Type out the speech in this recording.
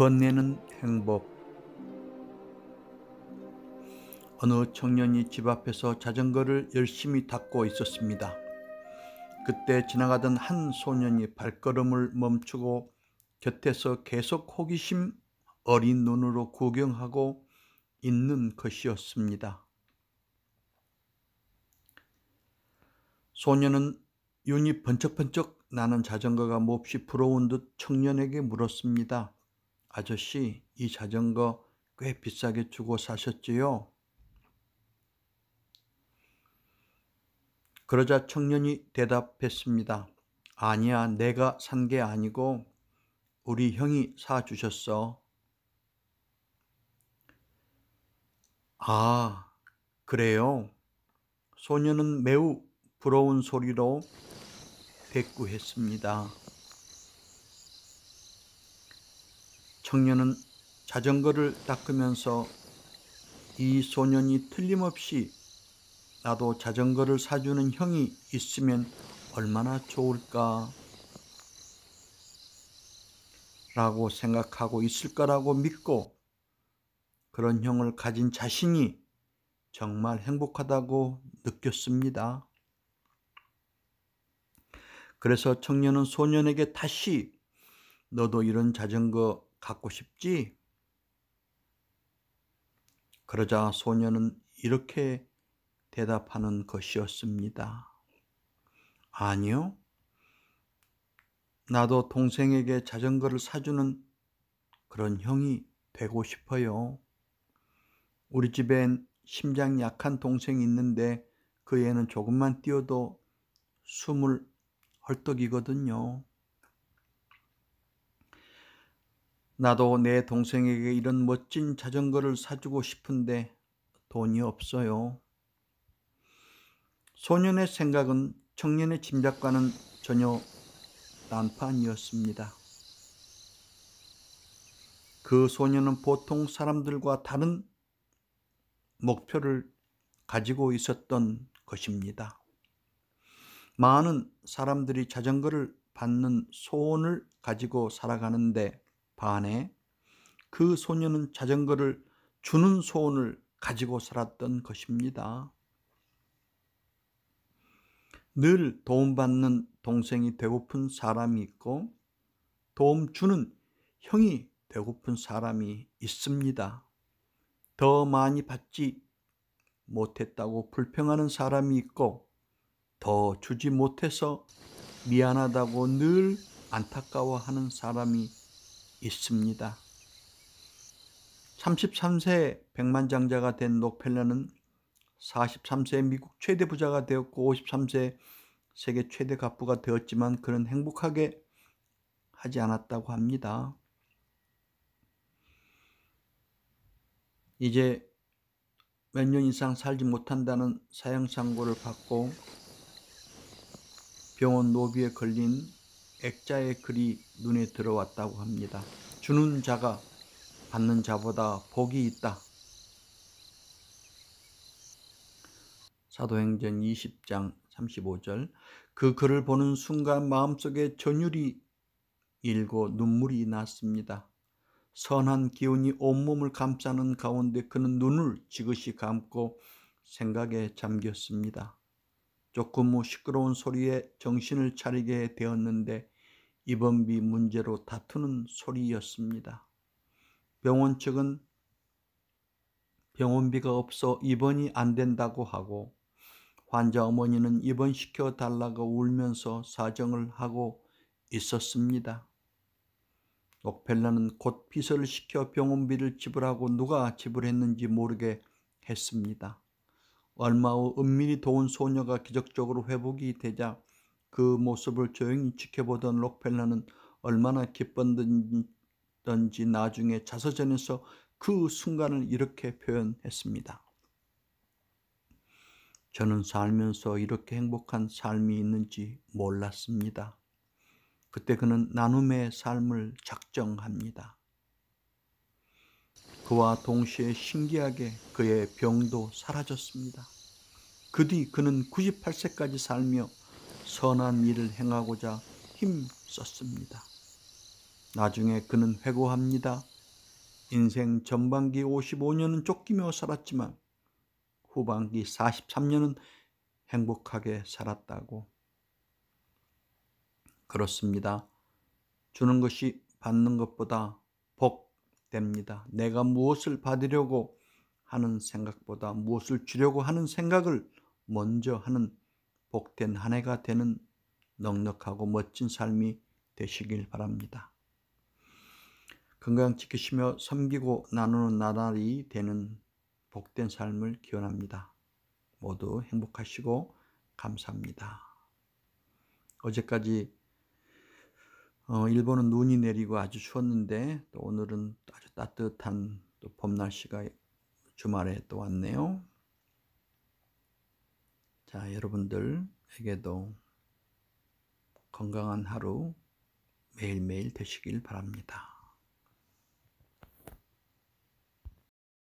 건네는 행복 어느 청년이 집 앞에서 자전거를 열심히 닦고 있었습니다. 그때 지나가던 한 소년이 발걸음을 멈추고 곁에서 계속 호기심 어린 눈으로 구경하고 있는 것이었습니다. 소년은 윤이 번쩍번쩍 나는 자전거가 몹시 부러운 듯 청년에게 물었습니다. 아저씨, 이 자전거 꽤 비싸게 주고 사셨지요? 그러자 청년이 대답했습니다. 아니야, 내가 산 게 아니고 우리 형이 사 주셨어. 아, 그래요? 소년은 매우 부러운 소리로 대꾸했습니다. 청년은 자전거를 닦으면서 이 소년이 틀림없이 나도 자전거를 사주는 형이 있으면 얼마나 좋을까 라고 생각하고 있을 거라고 믿고 그런 형을 가진 자신이 정말 행복하다고 느꼈습니다. 그래서 청년은 소년에게 다시 너도 이런 자전거 갖고 싶지? 그러자 소년은 이렇게 대답하는 것이었습니다. 아니요. 나도 동생에게 자전거를 사주는 그런 형이 되고 싶어요. 우리 집엔 심장이 약한 동생이 있는데 그 애는 조금만 뛰어도 숨을 헐떡이거든요. 나도 내 동생에게 이런 멋진 자전거를 사주고 싶은데 돈이 없어요. 소년의 생각은 청년의 짐작과는 전혀 난판이었습니다. 그 소년은 보통 사람들과 다른 목표를 가지고 있었던 것입니다. 많은 사람들이 자전거를 받는 소원을 가지고 살아가는데 반해 그 소년은 자전거를 주는 소원을 가지고 살았던 것입니다. 늘 도움받는 동생이 되고픈 사람이 있고 도움 주는 형이 되고픈 사람이 있습니다. 더 많이 받지 못했다고 불평하는 사람이 있고 더 주지 못해서 미안하다고 늘 안타까워하는 사람이 있습니다. 33세 백만장자가 된 록펠러는 43세 미국 최대 부자가 되었고 53세 세계 최대 갑부가 되었지만 그는 행복하게 하지 않았다고 합니다. 이제 몇 년 이상 살지 못한다는 사형 상고를 받고 병원 노비에 걸린 액자의 글이 눈에 들어왔다고 합니다. 주는 자가 받는 자보다 복이 있다. 사도행전 20장 35절 그 글을 보는 순간 마음속에 전율이 일고 눈물이 났습니다. 선한 기운이 온몸을 감싸는 가운데 그는 눈을 지그시 감고 생각에 잠겼습니다. 조금 후 시끄러운 소리에 정신을 차리게 되었는데 입원비 문제로 다투는 소리였습니다. 병원 측은 병원비가 없어 입원이 안 된다고 하고 환자 어머니는 입원시켜 달라고 울면서 사정을 하고 있었습니다. 록펠러는 곧 비서를 시켜 병원비를 지불하고 누가 지불했는지 모르게 했습니다. 얼마 후 은밀히 도운 소녀가 기적적으로 회복이 되자 그 모습을 조용히 지켜보던 록펠러는 얼마나 기뻤던지 나중에 자서전에서 그 순간을 이렇게 표현했습니다. 저는 살면서 이렇게 행복한 삶이 있는지 몰랐습니다. 그때 그는 나눔의 삶을 작정합니다. 그와 동시에 신기하게 그의 병도 사라졌습니다. 그 뒤 그는 98세까지 살며 선한 일을 행하고자 힘썼습니다. 나중에 그는 회고합니다. 인생 전반기 55년은 쫓기며 살았지만 후반기 43년은 행복하게 살았다고. 그렇습니다. 주는 것이 받는 것보다 복 됩니다. 내가 무엇을 받으려고 하는 생각보다 무엇을 주려고 하는 생각을 먼저 하는 복된 한 해가 되는 넉넉하고 멋진 삶이 되시길 바랍니다. 건강 지키시며 섬기고 나누는 나날이 되는 복된 삶을 기원합니다. 모두 행복하시고 감사합니다. 어제까지 어, 일본은 눈이 내리고 아주 추웠는데 또 오늘은 아주 따뜻한 또 봄 날씨가 주말에 또 왔네요. 자, 여러분들에게도 건강한 하루 매일매일 되시길 바랍니다.